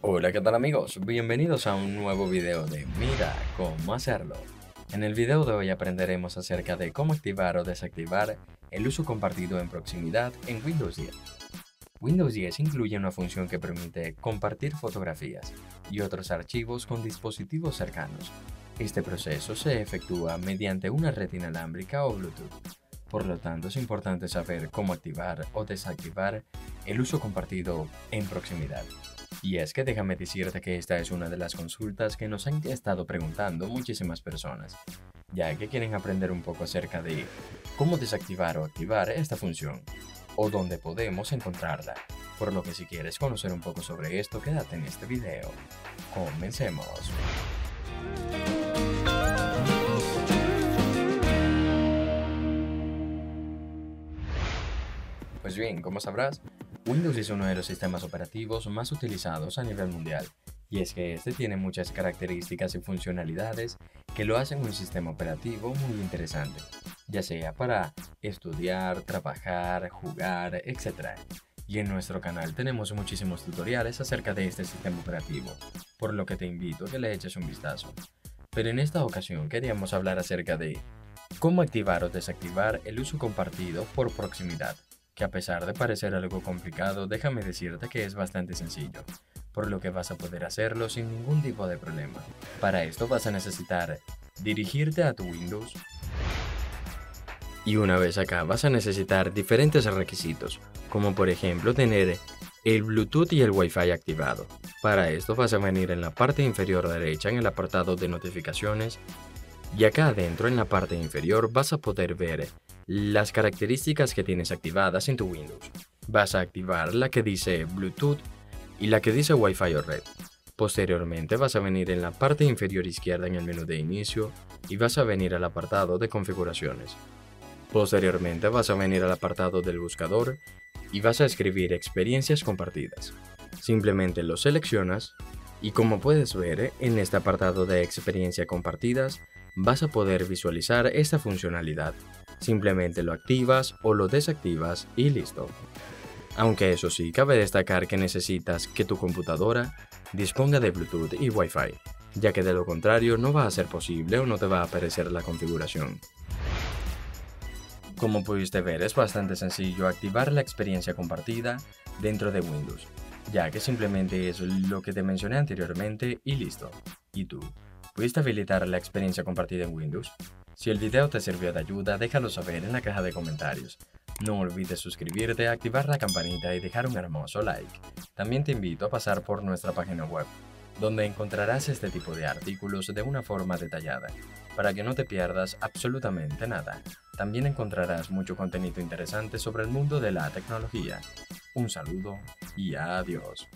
Hola, ¿qué tal amigos? Bienvenidos a un nuevo video de Mira cómo hacerlo. En el video de hoy aprenderemos acerca de cómo activar o desactivar el uso compartido en proximidad en Windows 10. Windows 10 incluye una función que permite compartir fotografías y otros archivos con dispositivos cercanos. Este proceso se efectúa mediante una red inalámbrica o Bluetooth. Por lo tanto, es importante saber cómo activar o desactivar el uso compartido en proximidad. Y es que déjame decirte que esta es una de las consultas que nos han estado preguntando muchísimas personas, ya que quieren aprender un poco acerca de cómo desactivar o activar esta función, o dónde podemos encontrarla. Por lo que si quieres conocer un poco sobre esto, quédate en este video. Comencemos. Pues bien, como sabrás, Windows es uno de los sistemas operativos más utilizados a nivel mundial, y es que este tiene muchas características y funcionalidades que lo hacen un sistema operativo muy interesante, ya sea para estudiar, trabajar, jugar, etc. Y en nuestro canal tenemos muchísimos tutoriales acerca de este sistema operativo, por lo que te invito a que le eches un vistazo. Pero en esta ocasión queríamos hablar acerca de cómo activar o desactivar el uso compartido por proximidad que a pesar de parecer algo complicado, déjame decirte que es bastante sencillo, por lo que vas a poder hacerlo sin ningún tipo de problema. Para esto vas a necesitar dirigirte a tu Windows y una vez acá vas a necesitar diferentes requisitos, como por ejemplo tener el Bluetooth y el Wi-Fi activado. Para esto vas a venir en la parte inferior derecha en el apartado de notificaciones y acá adentro en la parte inferior vas a poder ver las características que tienes activadas en tu Windows. Vas a activar la que dice Bluetooth y la que dice Wi-Fi o red. Posteriormente vas a venir en la parte inferior izquierda en el menú de inicio y vas a venir al apartado de configuraciones. Posteriormente vas a venir al apartado del buscador y vas a escribir experiencias compartidas. Simplemente lo seleccionas y como puedes ver en este apartado de experiencia compartidas vas a poder visualizar esta funcionalidad. Simplemente lo activas o lo desactivas y listo. Aunque eso sí, cabe destacar que necesitas que tu computadora disponga de Bluetooth y Wi-Fi, ya que de lo contrario no va a ser posible o no te va a aparecer la configuración. Como pudiste ver, es bastante sencillo activar la experiencia compartida dentro de Windows, ya que simplemente es lo que te mencioné anteriormente y listo. ¿Y tú? ¿Pudiste habilitar la experiencia compartida en Windows? Si el video te sirvió de ayuda, déjalo saber en la caja de comentarios. No olvides suscribirte, activar la campanita y dejar un hermoso like. También te invito a pasar por nuestra página web, donde encontrarás este tipo de artículos de una forma detallada, para que no te pierdas absolutamente nada. También encontrarás mucho contenido interesante sobre el mundo de la tecnología. Un saludo y adiós.